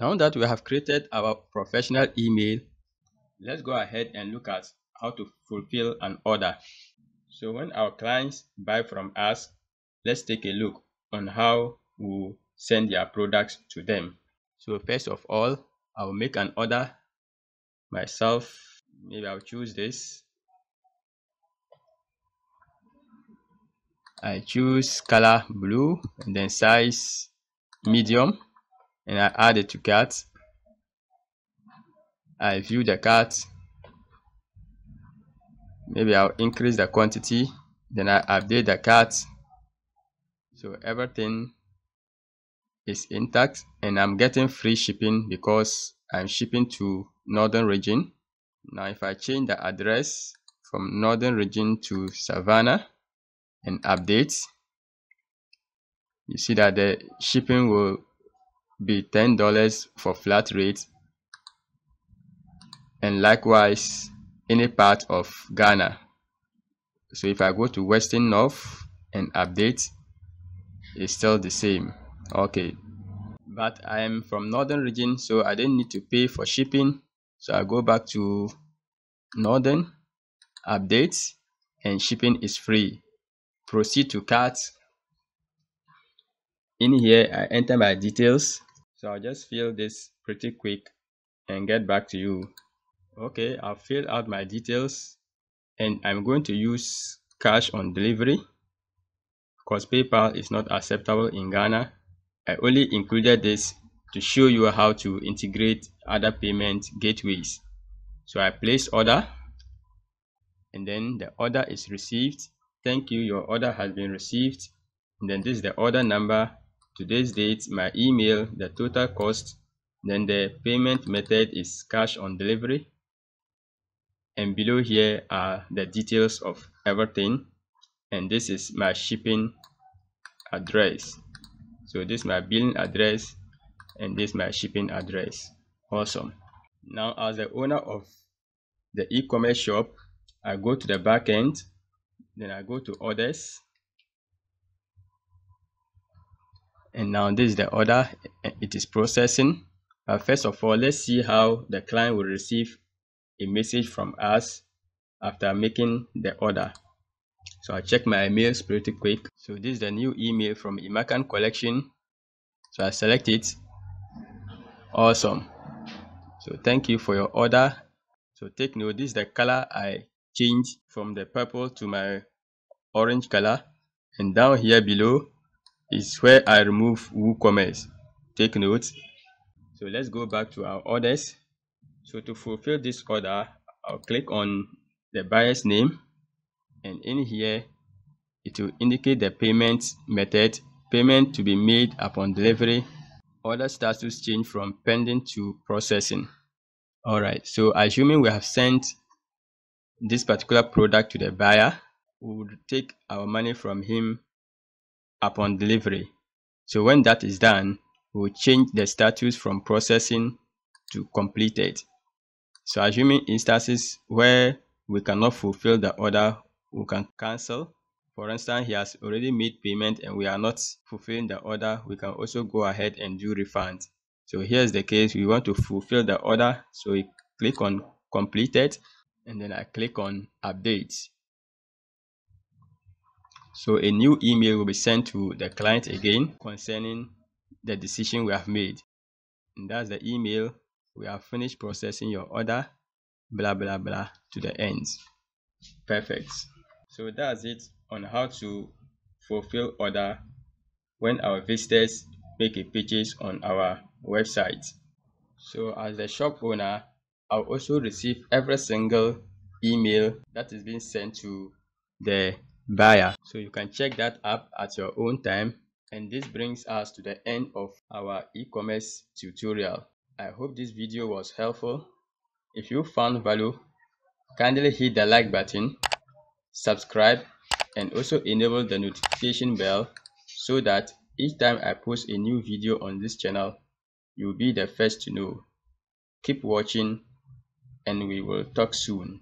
Now that we have created our professional email, let's go ahead and look at how to fulfill an order. So when our clients buy from us, let's take a look on how we send their products to them. So first of all, I'll make an order myself. Maybe I'll choose this. I choose color blue and then size medium and I add it to cart. I view the cart. Maybe I'll increase the quantity. Then I update the cart. So everything is intact and I'm getting free shipping because I'm shipping to northern region. Now if I change the address from northern region to Savannah and update, you see that the shipping will be $10 for flat rate and likewise any part of Ghana. So if I go to Western North and update, it's still the same. Okay, but I am from Northern region, so I didn't need to pay for shipping. So I go back to Northern, update, and shipping is free. Proceed to cart. In here, I enter my details so I'll just fill this pretty quick and get back to you. Okay, I'll fill out my details and I'm going to use cash on delivery because PayPal is not acceptable in Ghana. I only included this to show you how to integrate other payment gateways. So I place order and then the order is received. Thank you, your order has been received. And then this is the order number today's date, my email, the total cost, then the payment method is cash on delivery. And below here are the details of everything. And this is my shipping address. So this is my billing address and this is my shipping address. Awesome. Now as the owner of the e-commerce shop, I go to the back end, then I go to orders, and now this is the order it is processing. But first of all let's see how the client will receive a message from us after making the order. So i check my emails pretty quick. So this is the new email from imacan collection. So i select it. Awesome. So thank you for your order. So take note this is the color i changed from the purple to my orange color. And down here below is where I remove WooCommerce. Take note. So let's go back to our orders. So to fulfill this order, I'll click on the buyer's name and in here it will indicate the payment method, payment to be made upon delivery, order status change from pending to processing. Alright, so assuming we have sent this particular product to the buyer, we will take our money from him upon delivery. So when that is done, we'll change the status from processing to completed. So assuming instances where we cannot fulfill the order, we can cancel. For instance, he has already made payment and we are not fulfilling the order, we can also go ahead and do refund. So here's the case, we want to fulfill the order. So we click on completed and then I click on update. So a new email will be sent to the client again concerning the decision we have made. And that's the email. We have finished processing your order, blah, blah, blah, to the end. Perfect. So that's it on how to fulfill order when our visitors make a purchase on our website. So as the shop owner, I'll also receive every single email that is being sent to the buyer. So you can check that up at your own time. And this brings us to the end of our e-commerce tutorial. I hope this video was helpful. If you found value kindly hit the like button subscribe and also enable the notification bell so that each time i post a new video on this channel you'll be the first to know. Keep watching and we will talk soon